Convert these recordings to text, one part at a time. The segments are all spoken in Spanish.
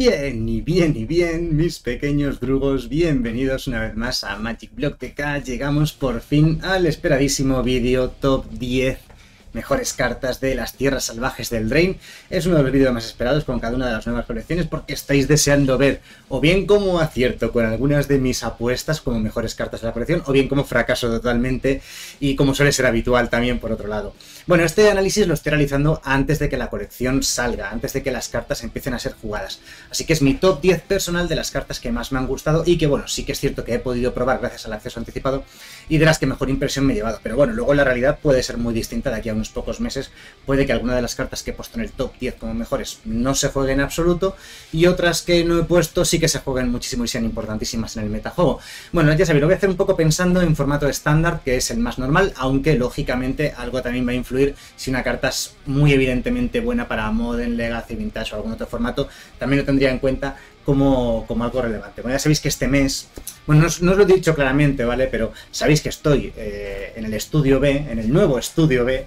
Bien y bien y bien, mis pequeños drugos, bienvenidos una vez más a Magic Block TK. Llegamos por fin al esperadísimo vídeo top 10 mejores cartas de las tierras salvajes del Drain. Es uno de los vídeos más esperados con cada una de las nuevas colecciones porque estáis deseando ver o bien como acierto con algunas de mis apuestas como mejores cartas de la colección o bien como fracaso totalmente y como suele ser habitual también por otro lado. Bueno, este análisis lo estoy realizando antes de que la colección salga, antes de que las cartas empiecen a ser jugadas. Así que es mi top 10 personal de las cartas que más me han gustado y que bueno, sí que es cierto que he podido probar gracias al acceso anticipado y de las que mejor impresión me he llevado. Pero bueno, luego la realidad puede ser muy distinta de aquí a unos pocos meses. Puede que alguna de las cartas que he puesto en el top 10 como mejores no se jueguen en absoluto y otras que no he puesto sí que se jueguen muchísimo y sean importantísimas en el metajuego. Bueno, ya sabéis, lo voy a hacer un poco pensando en formato estándar, que es el más normal, aunque lógicamente algo también va a influir si una carta es muy evidentemente buena para Modern, Legacy, Vintage o algún otro formato, también lo tendría en cuenta como, como algo relevante. Bueno, ya sabéis que este mes, bueno, no os, lo he dicho claramente, ¿vale? Pero sabéis que estoy eh, en el estudio B, en el nuevo estudio B,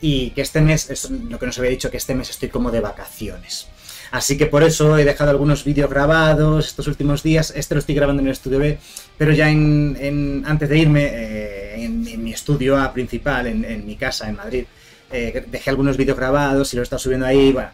y que este mes, es lo que nos había dicho, que este mes estoy como de vacaciones. Así que por eso he dejado algunos vídeos grabados estos últimos días. Este lo estoy grabando en el estudio B, pero ya antes de irme, eh, en, mi estudio A principal, en, mi casa en Madrid, eh, dejé algunos vídeos grabados y lo he estado subiendo ahí. Bueno,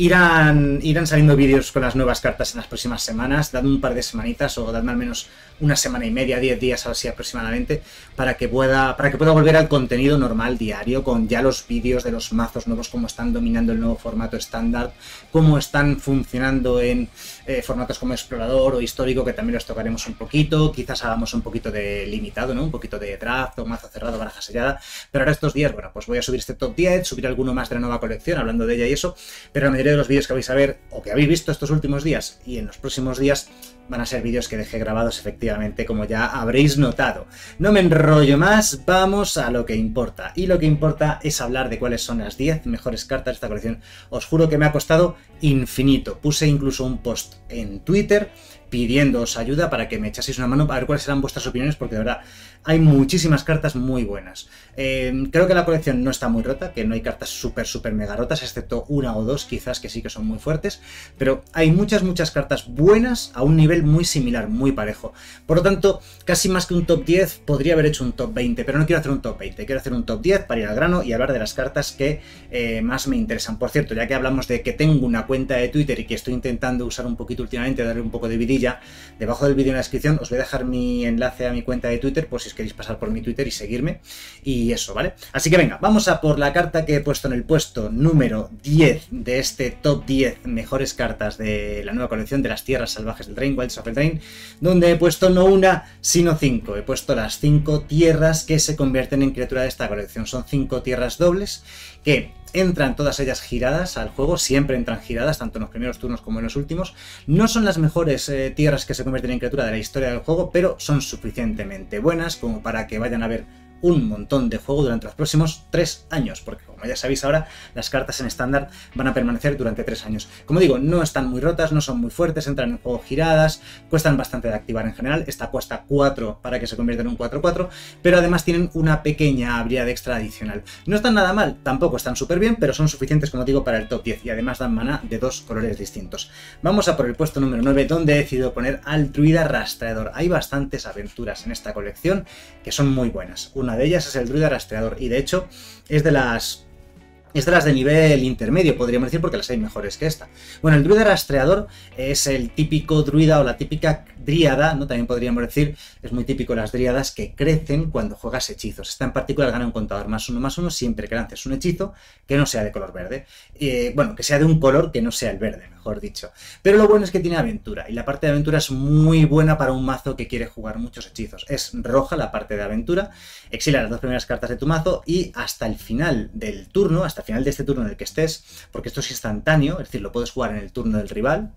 Irán, irán saliendo vídeos con las nuevas cartas en las próximas semanas, dadme un par de semanitas o dadme al menos una semana y media, 10 días así aproximadamente, para que pueda, para que pueda volver al contenido normal diario, con ya los vídeos de los mazos nuevos, cómo están dominando el nuevo formato estándar, cómo están funcionando en eh, formatos como explorador o histórico, que también los tocaremos un poquito, quizás hagamos un poquito de limitado, ¿no? Un poquito de draft o mazo cerrado, baraja sellada, pero ahora estos días, bueno, pues voy a subir este top 10, subir alguno más de la nueva colección, hablando de ella y eso, pero la de los vídeos que vais a ver o que habéis visto estos últimos días y en los próximos días van a ser vídeos que dejé grabados efectivamente, como ya habréis notado. No me enrollo más, vamos a lo que importa. Y lo que importa es hablar de cuáles son las 10 mejores cartas de esta colección. Os juro que me ha costado infinito. Puse incluso un post en Twitter pidiéndoos ayuda para que me echaseis una mano para ver cuáles eran vuestras opiniones, porque de verdad hay muchísimas cartas muy buenas. Eh, creo que la colección no está muy rota, que no hay cartas súper, súper mega rotas, excepto una o dos quizás que sí que son muy fuertes, pero hay muchas, muchas cartas buenas a un nivel muy similar, muy parejo. Por lo tanto, casi más que un top 10, podría haber hecho un top 20, pero no quiero hacer un top 20, quiero hacer un top 10 para ir al grano y hablar de las cartas que eh, más me interesan. Por cierto, ya que hablamos de que tengo una cuenta de Twitter y que estoy intentando usar un poquito últimamente, darle un poco de vidilla, debajo del vídeo en la descripción os voy a dejar mi enlace a mi cuenta de Twitter por si queréis pasar por mi Twitter y seguirme. Y eso, ¿vale? Así que venga, vamos a por la carta que he puesto en el puesto número 10 de este top 10 mejores cartas de la nueva colección de las tierras salvajes del Drain, Wilds of the Drain, donde he puesto no una, sino cinco. He puesto las cinco tierras que se convierten en criatura de esta colección. Son cinco tierras dobles que entran todas ellas giradas al juego, siempre entran giradas, tanto en los primeros turnos como en los últimos. No son las mejores eh, tierras que se convierten en criatura de la historia del juego, pero son suficientemente buenas como para que vayan a ver un montón de juego durante los próximos tres años, porque como ya sabéis ahora, las cartas en estándar van a permanecer durante tres años. Como digo, no están muy rotas, no son muy fuertes, entran en juego giradas, cuestan bastante de activar en general, esta cuesta 4 para que se convierta en un 4-4, pero además tienen una pequeña habilidad extra adicional. No están nada mal, tampoco están súper bien, pero son suficientes, como digo, para el top 10 y además dan mana de dos colores distintos. Vamos a por el puesto número 9, donde he decidido poner al druida rastreador. Hay bastantes aventuras en esta colección que son muy buenas. Una de ellas es el druida rastreador y de hecho es de las es de las de nivel intermedio, podríamos decir, porque las hay mejores que esta. Bueno, el druida rastreador es el típico druida o la típica dríada, ¿no? También podríamos decir, es muy típico las dríadas que crecen cuando juegas hechizos. Esta en particular gana un contador más uno más uno siempre que lances un hechizo que no sea de color verde. Eh, bueno, que sea de un color que no sea el verde, mejor dicho. Pero lo bueno es que tiene aventura, y la parte de aventura es muy buena para un mazo que quiere jugar muchos hechizos. Es roja la parte de aventura, exila las dos primeras cartas de tu mazo y hasta el final del turno, hasta el final de este turno en el que estés, porque esto es instantáneo, es decir, lo puedes jugar en el turno del rival,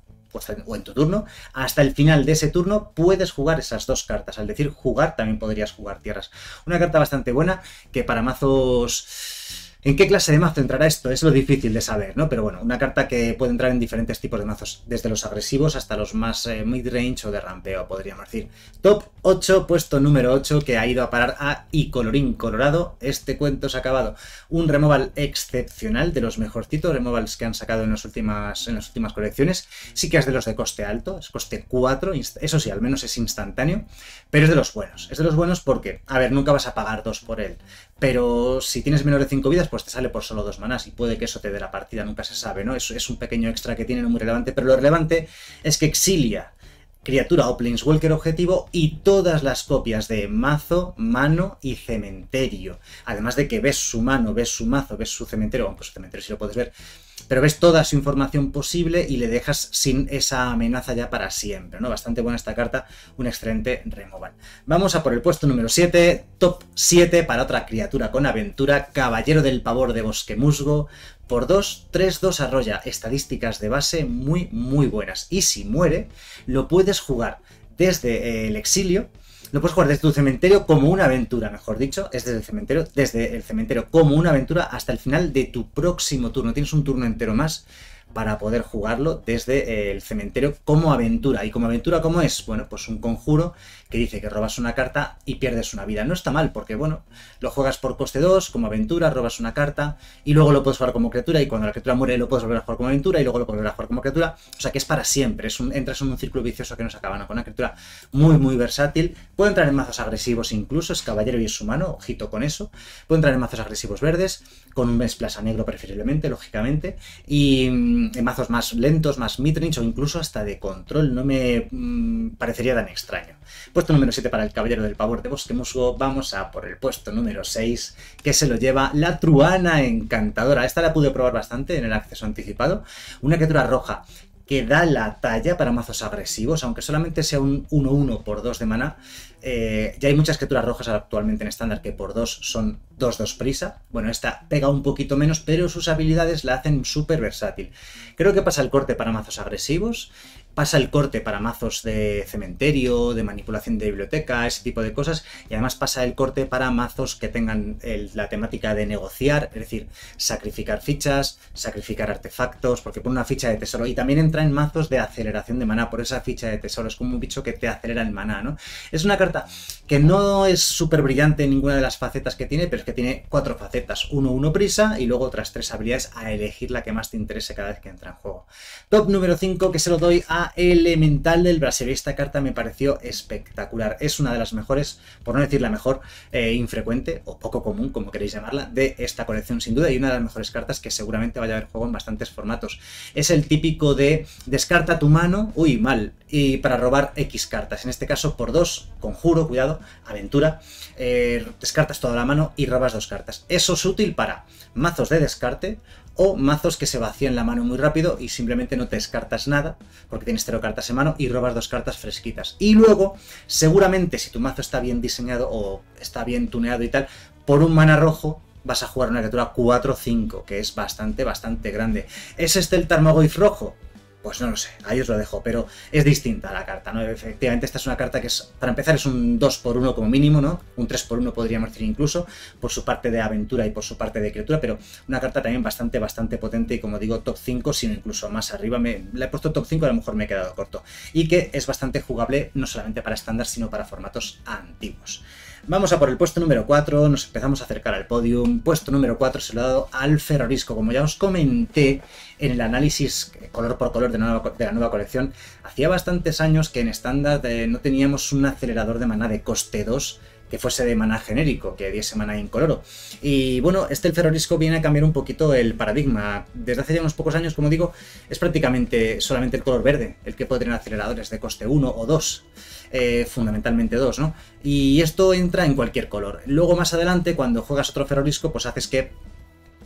o en tu turno, hasta el final de ese turno puedes jugar esas dos cartas. Al decir jugar, también podrías jugar tierras. Una carta bastante buena que para mazos ¿En qué clase de mazo entrará esto? Es lo difícil de saber, ¿no? Pero bueno, una carta que puede entrar en diferentes tipos de mazos, desde los agresivos hasta los más eh, mid-range o de rampeo, podríamos decir. Top 8, puesto número 8, que ha ido a parar a y colorín colorado. Este cuento se ha acabado. Un removal excepcional, de los mejorcitos removals que han sacado en, las últimas, en las últimas colecciones. Sí que es de los de coste alto, es coste 4, eso sí, al menos es instantáneo, pero es de los buenos. Es de los buenos porque, a ver, nunca vas a pagar dos por él, pero si tienes menos de 5 vidas, pues te sale por solo dos manás y puede que eso te dé la partida, nunca se sabe, ¿no? Es, es un pequeño extra que tiene, no muy relevante, pero lo relevante es que exilia criatura o planeswalker objetivo y todas las copias de mazo, mano y cementerio. Además de que ves su mano, ves su mazo, ves su cementerio, aunque su cementerio si lo puedes ver, pero ves toda su información posible y le dejas sin esa amenaza ya para siempre, ¿no? Bastante buena esta carta, un excelente removal. Vamos a por el puesto número 7, top 7 para otra criatura con aventura, Caballero del Pavor de Bosque Musgo, por 2, 3, 2 arrolla estadísticas de base muy, muy buenas. Y si muere, lo puedes jugar desde el exilio, lo puedes jugar desde tu cementerio como una aventura, mejor dicho, es desde el cementerio, desde el cementerio como una aventura hasta el final de tu próximo turno. Tienes un turno entero más para poder jugarlo desde el cementerio como aventura. ¿Y como aventura cómo es? Bueno, pues un conjuro que dice que robas una carta y pierdes una vida. No está mal, porque bueno, lo juegas por coste 2, como aventura, robas una carta, y luego lo puedes jugar como criatura, y cuando la criatura muere lo puedes volver a jugar como aventura, y luego lo puedes a jugar como criatura. O sea que es para siempre, es entras en un círculo vicioso que no se acaba, ¿no? Con una criatura muy, muy versátil. Puede entrar en mazos agresivos incluso, es caballero y es humano, ojito con eso. Puede entrar en mazos agresivos verdes, con un plaza negro preferiblemente, lógicamente, y mm, en mazos más lentos, más midrange o incluso hasta de control, no me mm, parecería tan extraño. Puesto número 7 para el Caballero del Pavor de Bosque Musgo, vamos a por el puesto número 6, que se lo lleva la Truana Encantadora. Esta la pude probar bastante en el acceso anticipado. Una criatura roja que da la talla para mazos agresivos, aunque solamente sea un 1-1 por 2 de mana. Eh, ya hay muchas criaturas rojas actualmente en estándar que por 2 son 2-2 prisa. Bueno, esta pega un poquito menos, pero sus habilidades la hacen súper versátil. Creo que pasa el corte para mazos agresivos pasa el corte para mazos de cementerio, de manipulación de biblioteca, ese tipo de cosas, y además pasa el corte para mazos que tengan la temática de negociar, es decir, sacrificar fichas, sacrificar artefactos, porque pone una ficha de tesoro, y también entra en mazos de aceleración de maná, por esa ficha de tesoro, es como un bicho que te acelera el maná, ¿no? Es una carta que no es súper brillante en ninguna de las facetas que tiene, pero es que tiene cuatro facetas, uno, uno prisa, y luego otras tres habilidades a elegir la que más te interese cada vez que entra en juego. Top número 5, que se lo doy a elemental del Brasil. Esta carta me pareció espectacular. Es una de las mejores, por no decir la mejor, eh, infrecuente o poco común, como queréis llamarla, de esta colección sin duda y una de las mejores cartas que seguramente vaya a haber juego en bastantes formatos. Es el típico de descarta tu mano, uy, mal, y para robar X cartas. En este caso por dos, conjuro, cuidado, aventura, eh, descartas toda la mano y robas dos cartas. Eso es útil para mazos de descarte o mazos que se vacían la mano muy rápido y simplemente no te descartas nada porque tienes cero cartas en mano y robas dos cartas fresquitas. Y luego, seguramente si tu mazo está bien diseñado o está bien tuneado y tal, por un mana rojo vas a jugar una criatura 4-5, que es bastante, bastante grande. ¿Es este el Tarmogoyf rojo? Pues no lo sé, ahí os lo dejo, pero es distinta la carta, ¿no? Efectivamente, esta es una carta que es, para empezar, es un 2x1 como mínimo, ¿no? Un 3x1 podríamos decir incluso, por su parte de aventura y por su parte de criatura, pero una carta también bastante, bastante potente y como digo, top 5, sino incluso más arriba. Me, la he puesto top 5, a lo mejor me he quedado corto. Y que es bastante jugable, no solamente para estándar, sino para formatos antiguos. Vamos a por el puesto número 4, nos empezamos a acercar al podium. Puesto número 4 se lo ha dado al Ferrorisco. Como ya os comenté en el análisis color por color de, la nueva colección, hacía bastantes años que en estándar eh, no teníamos un acelerador de maná de coste 2 que fuese de maná genérico, que diese maná incoloro. Y bueno, este el Ferrorisco viene a cambiar un poquito el paradigma. Desde hace ya unos pocos años, como digo, es prácticamente solamente el color verde el que puede tener aceleradores de coste 1 o 2. Eh, fundamentalmente dos, ¿no? Y esto entra en cualquier color. Luego más adelante, cuando juegas otro ferrorisco, pues haces que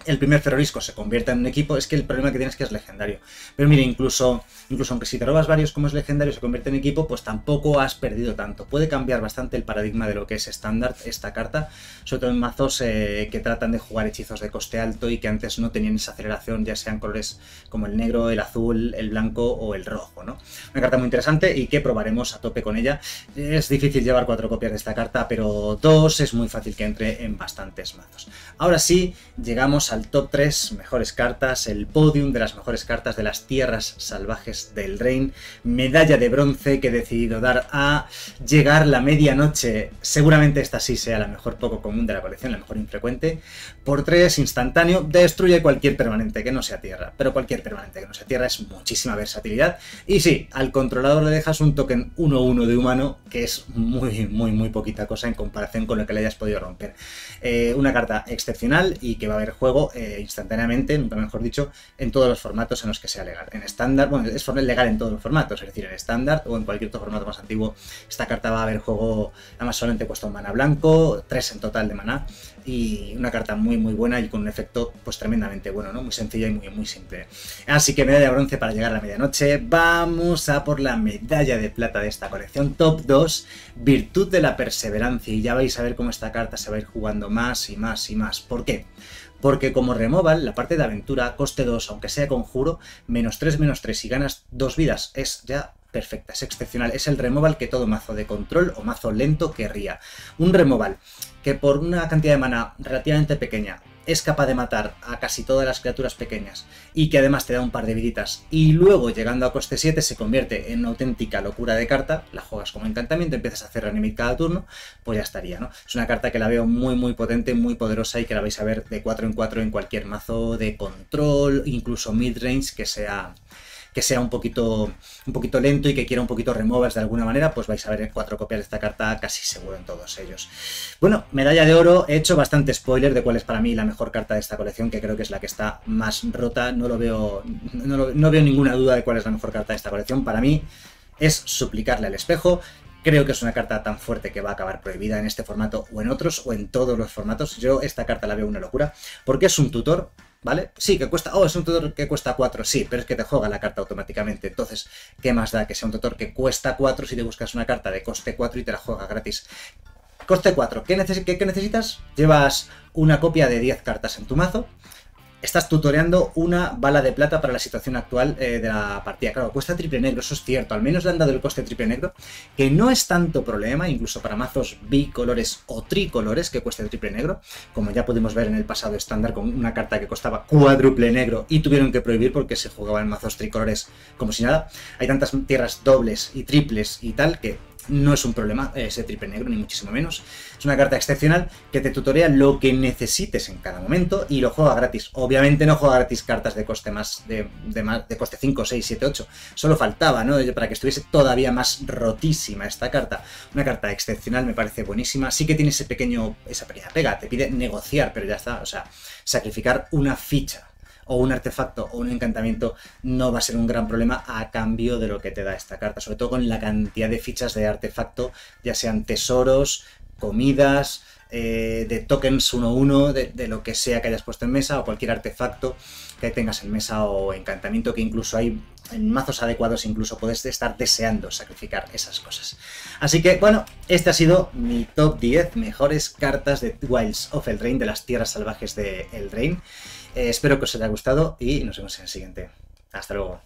el primer ferrorisco se convierta en un equipo, es que el problema que tienes es que es legendario. Pero mire, incluso, incluso aunque si te robas varios como es legendario se convierte en equipo, pues tampoco has perdido tanto. Puede cambiar bastante el paradigma de lo que es estándar esta carta, sobre todo en mazos eh, que tratan de jugar hechizos de coste alto y que antes no tenían esa aceleración, ya sean colores como el negro, el azul, el blanco o el rojo, ¿no? Una carta muy interesante y que probaremos a tope con ella. Es difícil llevar cuatro copias de esta carta, pero dos es muy fácil que entre en bastantes mazos. Ahora sí, llegamos a al top 3 mejores cartas, el podium de las mejores cartas de las tierras salvajes del Reign, medalla de bronce que he decidido dar a llegar la medianoche, seguramente esta sí sea la mejor poco común de la colección, la mejor infrecuente, por 3 instantáneo, destruye cualquier permanente que no sea tierra, pero cualquier permanente que no sea tierra es muchísima versatilidad, y sí, al controlador le dejas un token 1-1 de humano, que es muy, muy, muy poquita cosa en comparación con lo que le hayas podido romper. Eh, una carta excepcional y que va a haber juego eh, instantáneamente, nunca mejor dicho, en todos los formatos en los que sea legal. En estándar, bueno, es legal en todos los formatos, es decir, en estándar o en cualquier otro formato más antiguo, esta carta va a haber juego, además solamente cuesta un mana blanco, 3 en total de mana, y una carta muy muy buena y con un efecto pues tremendamente bueno, ¿no? Muy sencilla y muy, muy simple. Así que medalla de bronce para llegar a la medianoche. Vamos a por la medalla de plata de esta colección. Top 2, Virtud de la Perseverancia. Y ya vais a ver cómo esta carta se va a ir jugando más y más y más. ¿Por qué? Porque como removal, la parte de aventura, coste 2, aunque sea conjuro, menos 3, menos 3 y ganas 2 vidas, es ya perfecta, es excepcional. Es el removal que todo mazo de control o mazo lento querría. Un removal que por una cantidad de mana relativamente pequeña es capaz de matar a casi todas las criaturas pequeñas y que además te da un par de viditas y luego llegando a coste 7 se convierte en una auténtica locura de carta, la juegas como encantamiento, empiezas a hacer reanimate cada turno, pues ya estaría, ¿no? Es una carta que la veo muy muy potente, muy poderosa y que la vais a ver de 4 en 4 en cualquier mazo de control, incluso midrange que sea que sea un poquito, un poquito lento y que quiera un poquito removers de alguna manera, pues vais a ver cuatro copias de esta carta casi seguro en todos ellos. Bueno, medalla de oro, he hecho bastante spoiler de cuál es para mí la mejor carta de esta colección, que creo que es la que está más rota, no lo veo, no, no veo ninguna duda de cuál es la mejor carta de esta colección. Para mí es suplicarle al espejo, Creo que es una carta tan fuerte que va a acabar prohibida en este formato o en otros o en todos los formatos. Yo esta carta la veo una locura porque es un tutor ¿vale? Sí, que cuesta, oh, es un tutor que cuesta 4, sí, pero es que te juega la carta automáticamente. Entonces, ¿qué más da que sea un tutor que cuesta 4 si te buscas una carta de coste 4 y te la juega gratis? Coste 4, ¿qué, qué necesitas? Llevas una copia de 10 cartas en tu mazo, estás tutoreando una bala de plata para la situación actual eh, de la partida. Claro, cuesta triple negro, eso es cierto. Al menos le han dado el coste triple negro, que no es tanto problema, incluso para mazos bicolores o tricolores que cueste triple negro, como ya pudimos ver en el pasado estándar con una carta que costaba cuádruple negro y tuvieron que prohibir porque se jugaba en mazos tricolores como si nada. Hay tantas tierras dobles y triples y tal que no es un problema ese triple negro, ni muchísimo menos. Es una carta excepcional que te tutorea lo que necesites en cada momento y lo juega gratis. Obviamente no juega gratis cartas de coste más de, de, coste 5, 6, 7, 8. Solo faltaba, ¿no? Para que estuviese todavía más rotísima esta carta. Una carta excepcional, me parece buenísima. Sí que tiene ese pequeño, esa pequeña pega, te pide negociar, pero ya está. O sea, sacrificar una ficha o un artefacto o un encantamiento no va a ser un gran problema a cambio de lo que te da esta carta, sobre todo con la cantidad de fichas de artefacto, ya sean tesoros, comidas, eh, de tokens 1-1, de, lo que sea que hayas puesto en mesa, o cualquier artefacto que tengas en mesa o encantamiento que incluso hay en mazos adecuados, incluso puedes estar deseando sacrificar esas cosas. Así que, bueno, este ha sido mi top 10 mejores cartas de Wilds of Eldraine, de las tierras salvajes de Eldraine. Eh, espero que os haya gustado y nos vemos en el siguiente. Hasta luego.